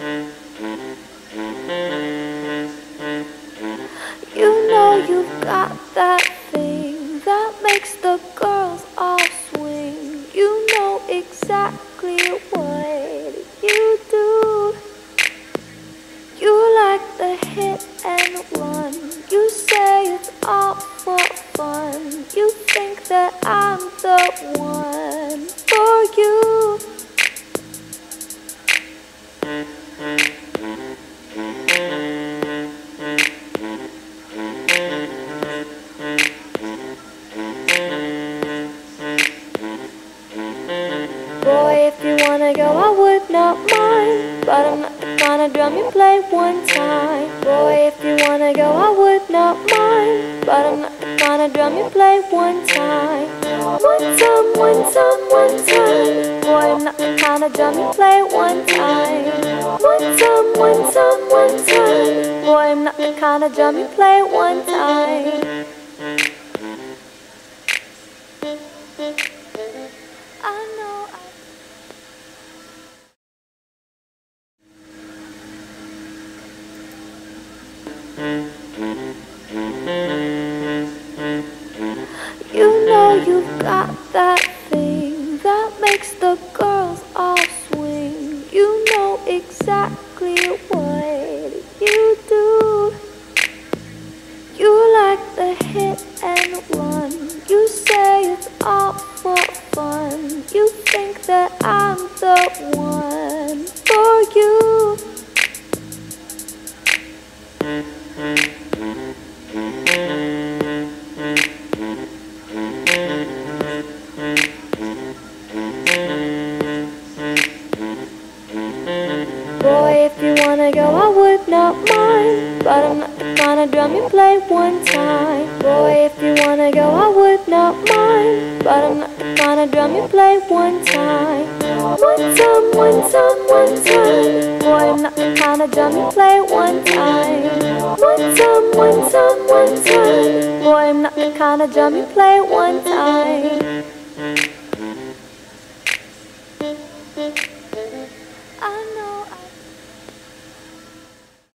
You know you've got that thing that makes the girls all swing. You know exactly what you do. You like the hit and run. You say it's all for fun. You think that I'm the one. Go, I would not mind. But I'm not the kind of drum you play one time. Boy, if you wanna go, I would not mind. But I'm not the kind of drum you play one time. One time, one time, one time. Boy, I'm not the kind of drum you play one time. One time, one time, one time. Boy, I'm not the kind of drum you play one time. I know I makes the girls all swing. You know exactly what you do. You like the hit and run. You say it's all for fun. You think that I'm the one you I would not mind. But I'm not the kind of drum you play one time. Boy, if you wanna go, I would not mind. But I'm not the kind of drum you play one time. One time, one time, one time. Boy, I'm not the kind of drum you play one time. One time, one time, one time. Boy, I'm not the kind of drum you play one time.